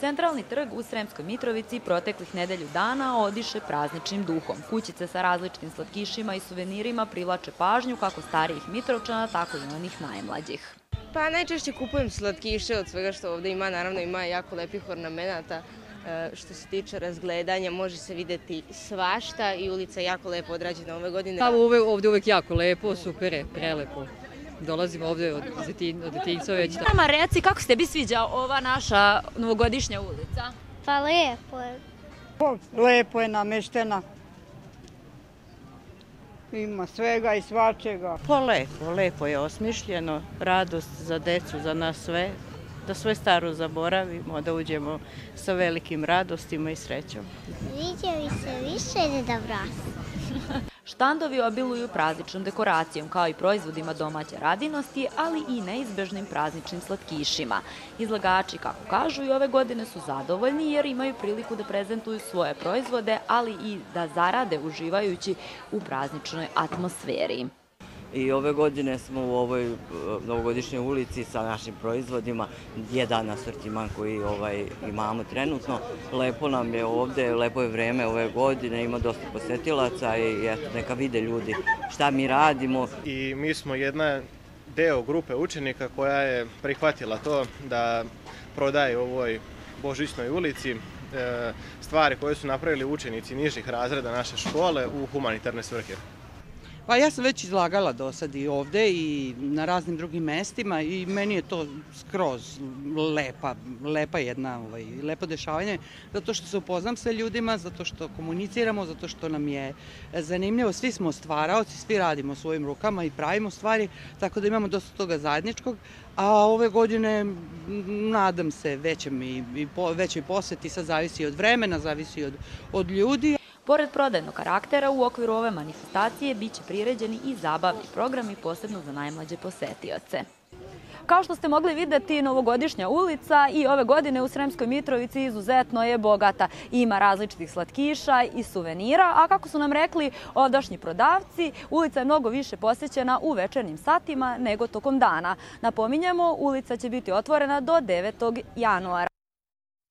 Centralni trg u Sremskoj Mitrovici proteklih nedelju dana odiše prazničnim duhom. Kućice sa različitim slatkišima i suvenirima privlače pažnju kako starijih Mitrovčana, tako i onih najmlađih. Pa najčešće kupujem slatkiše od svega što ovde ima, naravno ima jako lepih ornamenata. E, Što se tiče razgledanja, može se videti svašta i ulica je jako lepo odrađena ove godine. Pa uvek, ovde uvek jako lepo, super je, prelepo. Dolazimo ovde od, od Detinjca već. Da. Nama reci kako se tebi sviđa ova naša novogodišnja ulica? Pa lepo je. Lepo je nameštena. Ima svega i svačega. Pa lepo, lepo je osmišljeno, radost za decu, za nas sve, da sve staro zaboravimo, da uđemo sa velikim radostima i srećom. Viđevi se više nedobrosti. Štandovi obiluju prazničnom dekoracijom, kao i proizvodima domaće radinosti, ali i neizbežnim prazničnim slatkišima. Izlagači, kako kažu, i ove godine su zadovoljni jer imaju priliku da prezentuju svoje proizvode, ali i da zarade uživajući u prazničnoj atmosferi. I ove godine smo u ovoj e, novogodišnjoj ulici sa našim proizvodima, jedan asortiman koji ovaj, imamo trenutno. Lepo nam je ovde, lepo je vreme ove godine, ima dosta posetilaca i eto, neka vide ljudi šta mi radimo. i mi smo jedna deo grupe učenika koja je prihvatila to da prodaje u ovoj Božićnoj ulici e, stvari koje su napravili učenici nižih razreda naše škole u humanitarne svrhe. Pa ja sam već izlagala do sad i ovde i na raznim drugim mestima i meni je to skroz lepa, lepa jedna, ovaj, lepo dešavanje, zato što se upoznam sa ljudima, zato što komuniciramo, zato što nam je zanimljivo, svi smo stvaraoci, svi radimo svojim rukama i pravimo stvari, tako da imamo dosta toga zajedničkog, a ove godine nadam se većem i, i po, većoj poseti, sad zavisi od vremena, zavisi od, od ljudi, Pored prodajnog karaktera, u okviru ove manifestacije biće priređeni i zabavni programi, posebno za najmlađe posetioce. Kao što ste mogli videti, novogodišnja ulica i ove godine u Sremskoj Mitrovici izuzetno je bogata. Ima različitih slatkiša i suvenira, a kako su nam rekli odašnji prodavci, ulica je mnogo više posećena u večernim satima nego tokom dana. Napominjemo, ulica će biti otvorena do 9. januara.